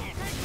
Take